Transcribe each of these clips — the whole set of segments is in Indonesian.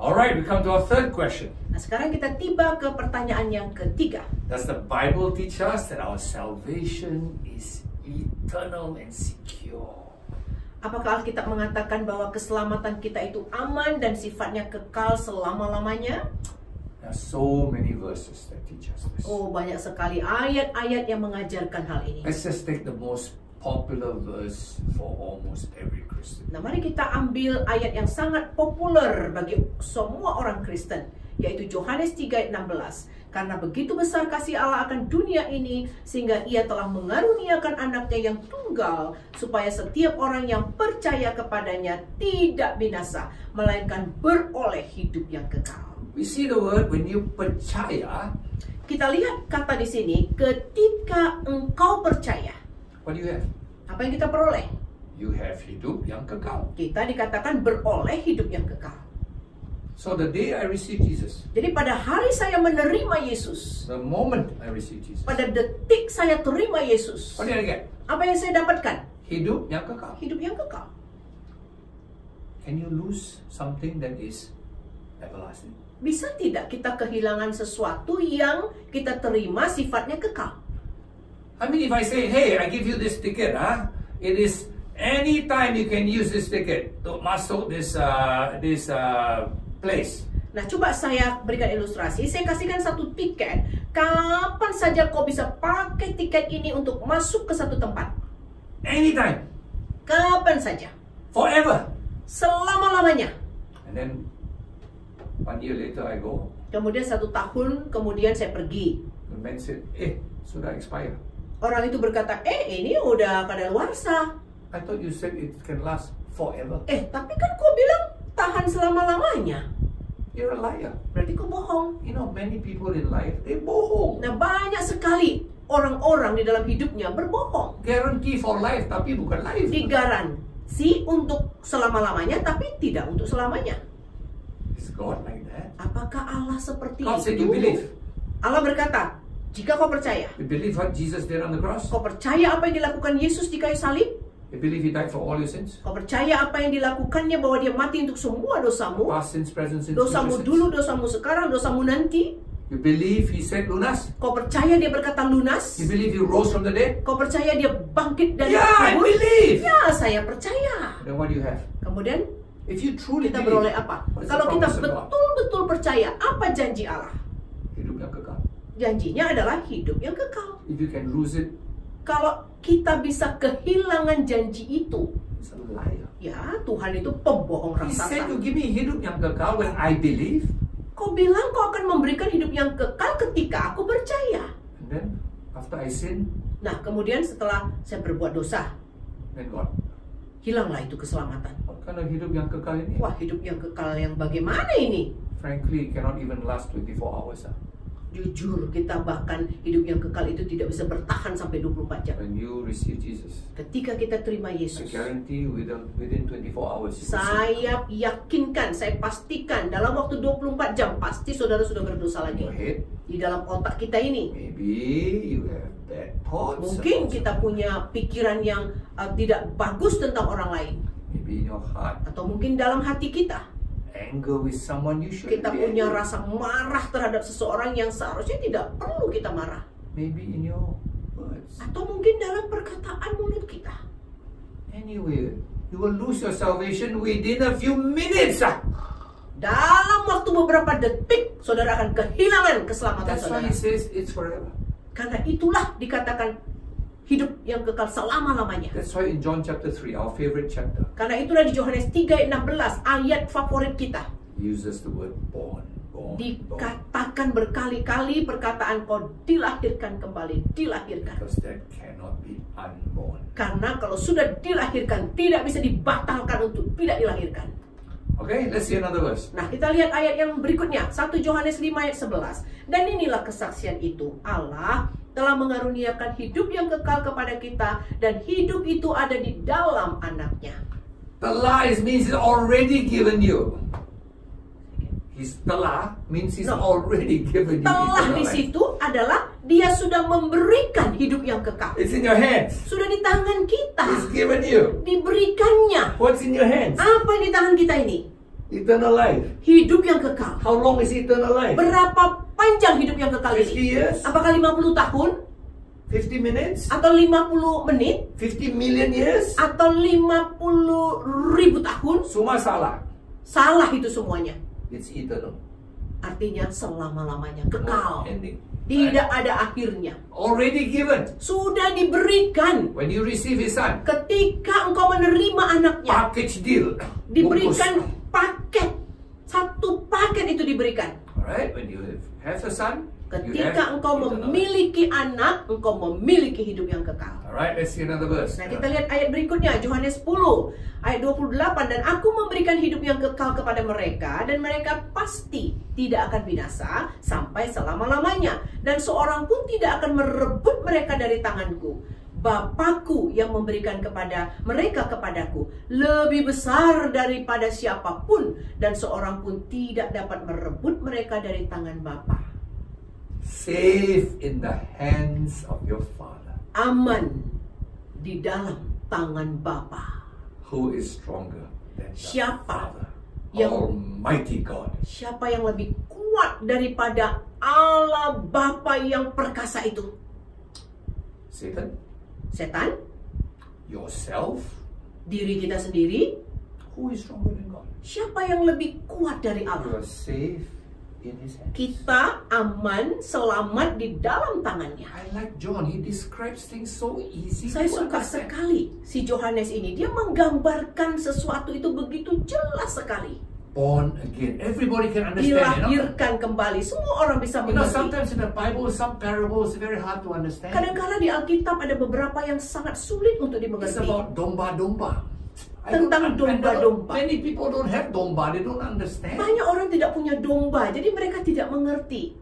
All right, we come to our third question. Nah, sekarang kita tiba ke pertanyaan yang ketiga. Does the Bible teach us that our salvation is eternal and secure? Apakah Alkitab mengatakan bahwa keselamatan kita itu aman dan sifatnya kekal selama-lamanya? There are so many verses that teach us this. Oh, banyak sekali ayat-ayat yang mengajarkan hal ini. Let's just take the most popular verse for almost every. Nah, mari kita ambil ayat yang sangat populer bagi semua orang Kristen, yaitu Yohanes 3 ayat 16. Karena begitu besar kasih Allah akan dunia ini, sehingga ia telah mengaruniakan anaknya yang tunggal, supaya setiap orang yang percaya kepadanya tidak binasa, melainkan beroleh hidup yang kekal. We see the word when you percaya, Kita lihat kata di sini, ketika engkau percaya, what do you have? apa yang kita peroleh? You have hidup yang kekal. Kita dikatakan beroleh hidup yang kekal. So the day I received Jesus, Jadi pada hari saya menerima Yesus, the moment I received Jesus, pada detik saya terima Yesus, what did I get? apa yang saya dapatkan? Hidup yang kekal. Hidup yang kekal. Can you lose something that is everlasting? Bisa tidak kita kehilangan sesuatu yang kita terima sifatnya kekal? I mean, if I say, hey, I give you this ticket, huh? It is anytime you can use this ticket to masuk this uh, this uh, place. Nah, coba saya berikan ilustrasi. Saya kasihkan satu tiket. Kapan saja kau bisa pakai tiket ini untuk masuk ke satu tempat? Anytime. Kapan saja. Forever. Selama-lamanya. And then one year later I go. Kemudian satu tahun kemudian saya pergi. The man said, eh, sudah expire. Orang itu berkata, eh ini udah kadaluarsa. I thought you said it can last forever. Eh, tapi kan kau bilang tahan selama-lamanya. You're a liar. Berarti kau bohong. You know, many people in life, they bohong. Nah, banyak sekali orang-orang di dalam hidupnya berbohong. Guarantee for life, tapi bukan life. Digaransi untuk selama-lamanya, tapi tidak untuk selamanya. Is God like that? Apakah Allah seperti God said you itu? believe. Allah berkata, jika kau percaya, You believe what Jesus did on the cross? kau percaya apa yang dilakukan Yesus di kayu salib, You believe He died for all your sins? kau percaya apa yang dilakukannya bahwa dia mati untuk semua dosamu, Past sins, present sins, dosamu dulu, dosamu sekarang, dosamu nanti, You believe He said lunas? kau percaya dia berkata lunas, You believe He rose from the dead? kau percaya dia bangkit dari Yeah, I kubur? believe. Ya, saya percaya. Then what do you have? Kemudian If you truly kita believe, beroleh apa? Kalau kita betul-betul percaya apa janji Allah? Hidup yang kekal. Janjinya adalah hidup yang kekal. If you can lose it, Kalau kita bisa kehilangan janji itu, ya Tuhan itu pembohong He said raksasa. you give me hidup yang kekal when I believe. Kau bilang kau akan memberikan hidup yang kekal ketika aku percaya. And then after I sin, Nah, kemudian setelah saya berbuat dosa, then God. hilanglah itu keselamatan. What kind of hidup yang kekal ini? Wah, hidup yang kekal yang bagaimana ini? Frankly, it cannot even last 24 hours. ah. Jujur, kita bahkan hidup yang kekal itu tidak bisa bertahan sampai 24 jam. When you receive Jesus, Ketika kita terima I Yesus, guarantee within within 24 hours saya yakinkan, saya pastikan dalam waktu 24 jam pasti saudara sudah berdosa lagi. head. Di dalam otak kita ini, Maybe you have bad thoughts. mungkin kita punya pikiran yang uh, tidak bagus tentang orang lain, Maybe in your heart, atau mungkin dalam hati kita anger with someone you should kita punya rasa marah terhadap seseorang yang seharusnya tidak perlu kita marah, Maybe in your words. atau mungkin dalam perkataan mulut kita. Anyway, you will lose your salvation within a few minutes. ah. Dalam waktu beberapa detik, saudara akan kehilangan keselamatan That's why saudara. he says it's forever. Karena itulah dikatakan hidup yang kekal selama-lamanya. That's why in John chapter 3, our favorite chapter, Karena itulah di Yohanes 3 ayat 16 ayat favorit kita he uses the word born, born, born. dikatakan berkali-kali perkataan kau dilahirkan kembali, dilahirkan. Because that cannot be unborn. Karena kalau sudah dilahirkan tidak bisa dibatalkan untuk tidak dilahirkan. Okay, let's see another verse. Nah, kita lihat ayat yang berikutnya, 1 Yohanes 5 ayat 11. Dan inilah kesaksian itu, Allah telah mengaruniakan hidup yang kekal kepada kita dan hidup itu ada di dalam anaknya. The lies means he's already given you. His telah means he's No. already given you. Telah di situ adalah dia sudah memberikan hidup yang kekal. It's in your hands. Sudah di tangan kita. He's given you. Diberikannya. What's in your hands? Apa yang di tangan kita ini? Eternal life. Hidup yang kekal. How long is eternal life? Berapa panjang hidup yang kekal 50 ini? years? Apakah 50 tahun? 50 minutes? Atau 50 menit? 50 million years? Atau 50 ribu tahun? Semua salah. Salah itu semuanya. It's eternal. Artinya selama-lamanya. No Kekal. ending. Tidak ada akhirnya. Already given. Sudah diberikan. When you receive his son, Ketika engkau menerima anaknya. package deal. Diberikan Bungkus. Paket. Satu paket itu diberikan. Alright, when you have a son, you Ketika have engkau memiliki anak, engkau memiliki hidup yang kekal. Alright, let's see another verse. Nah, kita lihat ayat berikutnya, Yohanes 10, ayat 28. Dan aku memberikan hidup yang kekal kepada mereka, dan mereka pasti tidak akan binasa sampai selama-lamanya. Dan seorang pun tidak akan merebut mereka dari tanganku. Bapakku yang memberikan kepada mereka kepadaku lebih besar daripada siapa pun dan seorang pun tidak dapat merebut mereka dari tangan Bapa. Safe in the hands of your father, Aman di dalam tangan Bapa. who is stronger than the Siapa Father, yang- Almighty God. Siapa yang lebih kuat daripada Allah Bapa yang perkasa itu? Satan, Setan, yourself, diri kita sendiri. who is stronger than God? Siapa yang lebih kuat dari You Allah? are safe in His hands. Kita aman, selamat di dalam tangannya. I like John. He describes things so easy. Saya to suka understand. sekali si Johannes ini. Dia menggambarkan sesuatu itu begitu jelas sekali. Born again. Everybody can understand. You know? Dilahirkan kembali. Semua orang bisa You know, mengerti. sometimes in the Bible, some parables very hard to understand. Kadang-kadang di Alkitab ada beberapa yang sangat sulit untuk It's dimengerti. about domba-domba. Tentang domba-domba. Many people don't have domba. They don't understand. Banyak orang tidak punya domba, jadi mereka tidak mengerti.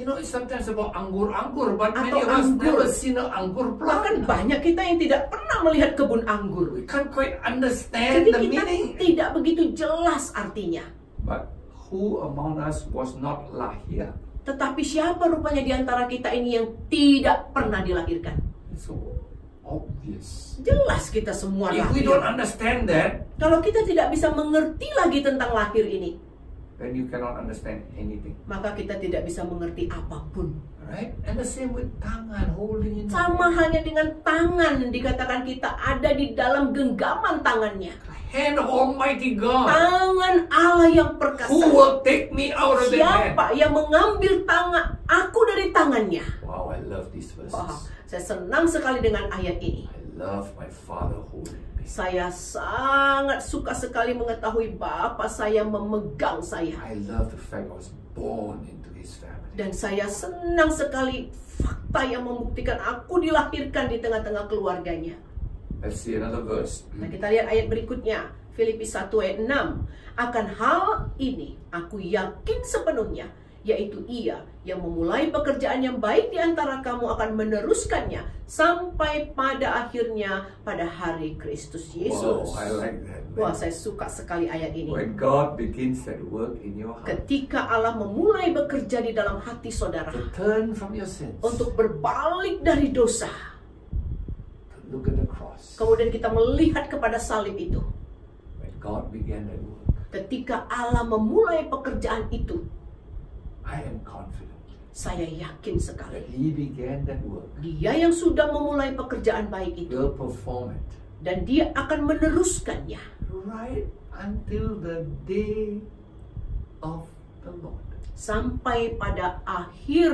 You know, it's sometimes about anggur-anggur, but many Atau of us anggur. never seen an anggur Bahkan plant. banyak kita yang tidak pernah melihat kebun anggur. We can't quite understand Jadi the kita meaning. tidak begitu jelas artinya. But who among us was not lahir? Tetapi siapa rupanya di antara kita ini yang tidak pernah dilahirkan? So obvious. Jelas kita semua If we don't lahir. understand that, Kalau kita tidak bisa mengerti lagi tentang lahir ini, then you cannot understand anything. maka kita tidak bisa mengerti apa pun. Right? And the same with tangan holding in Sama hanya dengan tangan dikatakan kita ada di dalam genggaman tangannya. hand Almighty God. Tangan Allah yang perkasa. Who will take me out of the hand? Siapa yang mengambil tangan aku dari tangannya? Wow, I love these verses. Wah, saya senang sekali dengan ayat ini. I love my Father holding. Saya sangat suka sekali mengetahui Bapa saya memegang saya. I love the fact I was born into His family. Dan saya senang sekali fakta yang membuktikan aku dilahirkan di tengah-tengah keluarganya. Let's see another verse. Nah, kita lihat ayat berikutnya. Filipi 1 ayat 6. Akan hal ini aku yakin sepenuhnya, yaitu ia yang memulai pekerjaan yang baik di antara kamu akan meneruskannya sampai pada akhirnya pada hari Kristus Yesus. Wow, I like that. Wah, saya suka sekali ayat ini. When God begins that work in your heart, Ketika Allah memulai bekerja di dalam hati saudara to turn from your sins, untuk berbalik dari dosa, to look at the cross. kemudian kita melihat kepada salib itu. When God began that work, Ketika Allah memulai pekerjaan itu, I am confident saya yakin sekali that He began that work, Dia yang sudah memulai pekerjaan baik itu will perform it dan Dia akan meneruskannya right until the day of the Lord. sampai pada akhir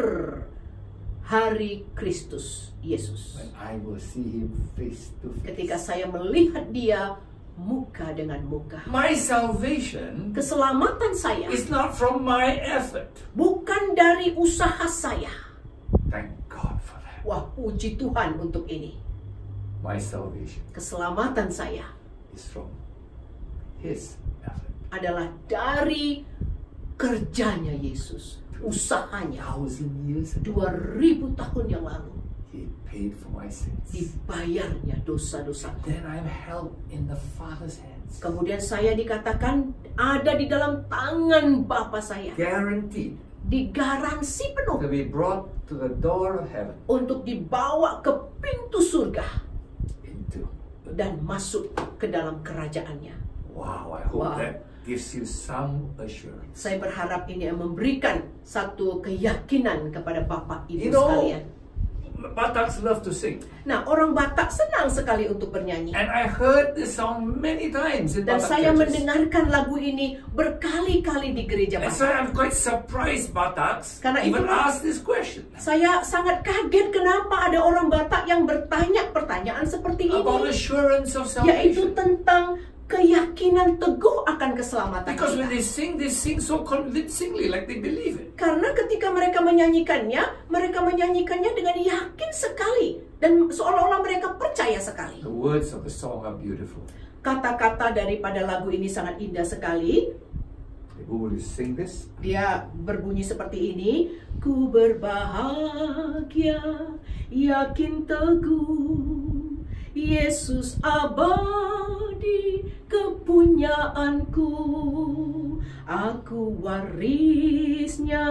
hari Kristus Yesus. When I will see Him face to face. Ketika saya melihat Dia muka dengan muka. My salvation Keselamatan saya is not from my effort. bukan dari usaha saya. Thank God for that. Wah, puji Tuhan untuk ini. My salvation Keselamatan saya is from His effort. adalah dari kerjanya Yesus, usahanya. Thousand years ago, 2000 tahun yang lalu He paid for my sins. dibayarnya dosa-dosa. Then I'm held in the Father's hands. Kemudian saya dikatakan ada di dalam tangan Bapa saya. Guaranteed Digaransi penuh to be brought to the door of heaven untuk dibawa ke pintu surga into dan masuk ke dalam kerajaannya. Wow, I hope Wah, that gives you some assurance. Saya berharap ini memberikan satu keyakinan kepada Bapak Ibu You know, sekalian. Bataks love to sing. Nah, orang Batak senang sekali untuk bernyanyi. And I heard this song many times in Dan Batak saya churches. mendengarkan lagu ini berkali-kali di gereja And so Batak. I'm quite surprised Bataks Karena even itulah- asked this question Saya sangat kaget kenapa ada orang Batak yang bertanya pertanyaan seperti about ini, assurance of yaitu salvation. tentang keyakinan teguh akan keselamatan Because when kita. they sing, they sing so convincingly, like they believe it. Karena ketika mereka menyanyikannya, mereka menyanyikannya dengan yakin sekali dan seolah-olah mereka percaya sekali. The words of the song are beautiful. Kata-kata daripada lagu ini sangat indah sekali. Ibu, will sing this? Dia berbunyi seperti ini. Ku berbahagia, yakin teguh. Yesus abadi kepunyaanku. Aku warisnya,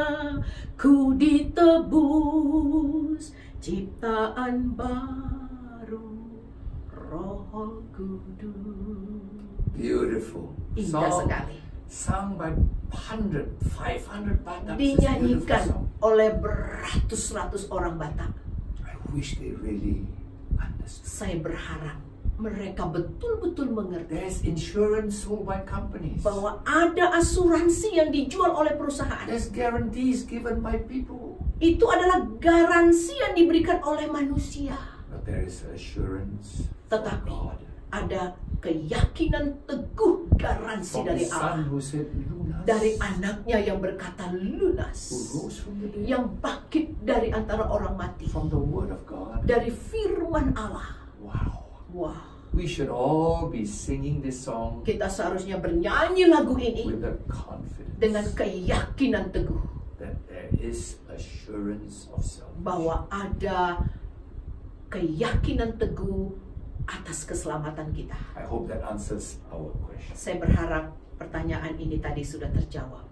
ku ditebus. Ciptaan baru, roh kudus. Beautiful. Indah Song sekali. sung by 100, 500 Bataks. It's a beautiful dinyanyikan oleh beratus-ratus orang Batak. I wish they really understood. Saya berharap mereka betul-betul mengerti There's insurance sold by companies. bahwa ada asuransi yang dijual oleh perusahaan. There's guarantees given by people. Itu adalah garansi yang diberikan oleh manusia. But there is assurance Tetapi God. ada keyakinan teguh garansi From dari Allah. said, Dari anaknya yang berkata lunas. Yang bangkit dari antara orang mati. From the Word of God. Dari firman Allah. Wow. Wah, We should all be singing this song kita seharusnya bernyanyi lagu ini with the confidence dengan keyakinan teguh that there is assurance of salvation. bahwa ada keyakinan teguh atas keselamatan kita. I hope that answers our question. Saya berharap pertanyaan ini tadi sudah terjawab.